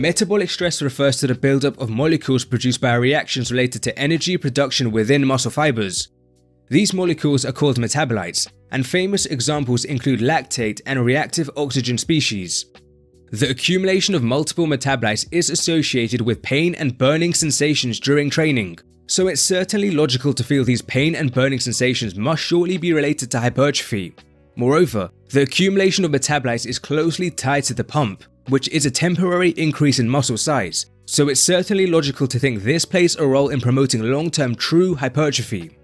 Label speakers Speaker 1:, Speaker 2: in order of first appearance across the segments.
Speaker 1: Metabolic stress refers to the buildup of molecules produced by reactions related to energy production within muscle fibers. These molecules are called metabolites, and famous examples include lactate and reactive oxygen species. The accumulation of multiple metabolites is associated with pain and burning sensations during training, so it's certainly logical to feel these pain and burning sensations must surely be related to hypertrophy. Moreover, the accumulation of metabolites is closely tied to the pump, which is a temporary increase in muscle size, so it's certainly logical to think this plays a role in promoting long-term true hypertrophy.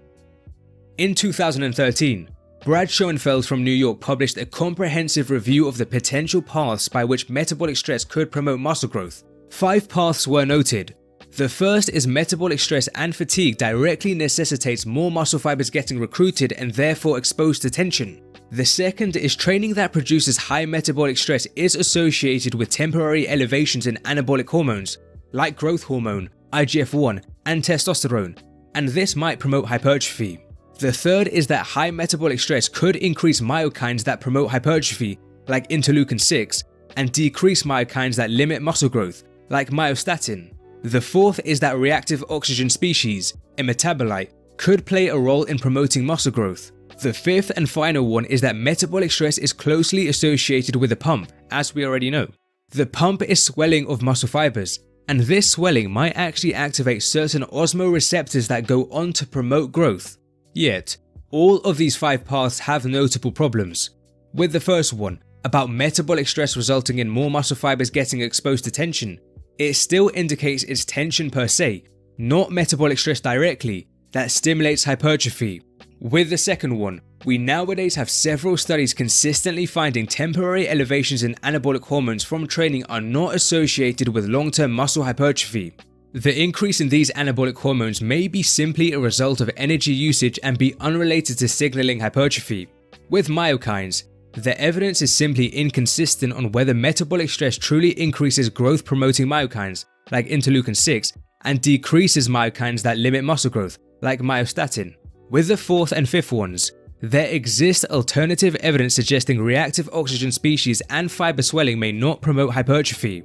Speaker 1: In 2013, Brad Schoenfeld from New York published a comprehensive review of the potential paths by which metabolic stress could promote muscle growth. Five paths were noted. The first is metabolic stress and fatigue directly necessitates more muscle fibers getting recruited and therefore exposed to tension. The second is training that produces high metabolic stress is associated with temporary elevations in anabolic hormones, like growth hormone, IGF-1, and testosterone, and this might promote hypertrophy. The third is that high metabolic stress could increase myokines that promote hypertrophy, like interleukin 6, and decrease myokines that limit muscle growth, like myostatin. The fourth is that reactive oxygen species, a metabolite, could play a role in promoting muscle growth. The fifth and final one is that metabolic stress is closely associated with the pump, as we already know. The pump is swelling of muscle fibers, and this swelling might actually activate certain osmoreceptors that go on to promote growth. Yet, all of these five paths have notable problems. With the first one, about metabolic stress resulting in more muscle fibers getting exposed to tension, it still indicates it's tension per se, not metabolic stress directly, that stimulates hypertrophy. With the second one, we nowadays have several studies consistently finding temporary elevations in anabolic hormones from training are not associated with long-term muscle hypertrophy. The increase in these anabolic hormones may be simply a result of energy usage and be unrelated to signaling hypertrophy. With myokines, the evidence is simply inconsistent on whether metabolic stress truly increases growth promoting myokines, like interleukin 6, and decreases myokines that limit muscle growth, like myostatin. With the fourth and fifth ones, there exists alternative evidence suggesting reactive oxygen species and fiber swelling may not promote hypertrophy.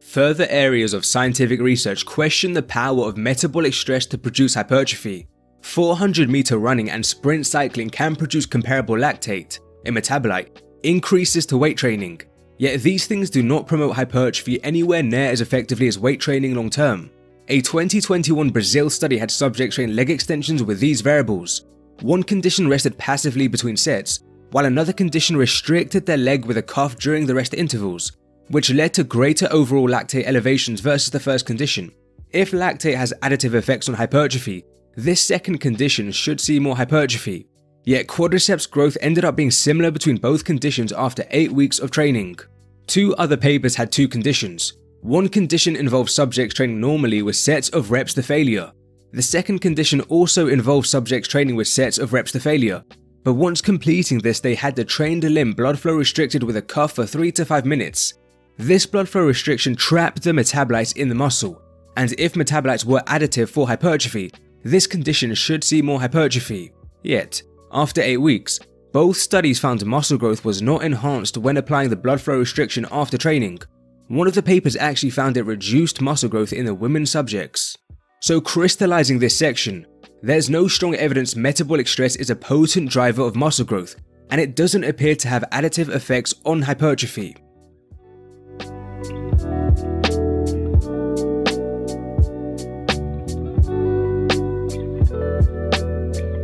Speaker 1: Further areas of scientific research question the power of metabolic stress to produce hypertrophy. 400 meter running and sprint cycling can produce comparable lactate, a metabolite, increases to weight training. Yet these things do not promote hypertrophy anywhere near as effectively as weight training long term. A 2021 Brazil study had subjects train leg extensions with these variables. One condition rested passively between sets, while another condition restricted their leg with a cuff during the rest intervals, which led to greater overall lactate elevations versus the first condition. If lactate has additive effects on hypertrophy, this second condition should see more hypertrophy. Yet quadriceps growth ended up being similar between both conditions after 8 weeks of training. Two other papers had two conditions, one condition involved subjects training normally with sets of reps to failure. The second condition also involved subjects training with sets of reps to failure. But once completing this, they had to train the limb blood flow restricted with a cuff for 3 to 5 minutes. This blood flow restriction trapped the metabolites in the muscle, and if metabolites were additive for hypertrophy, this condition should see more hypertrophy. Yet, after 8 weeks, both studies found muscle growth was not enhanced when applying the blood flow restriction after training, one of the papers actually found it reduced muscle growth in the women subjects. So crystallizing this section, there's no strong evidence metabolic stress is a potent driver of muscle growth, and it doesn't appear to have additive effects on hypertrophy.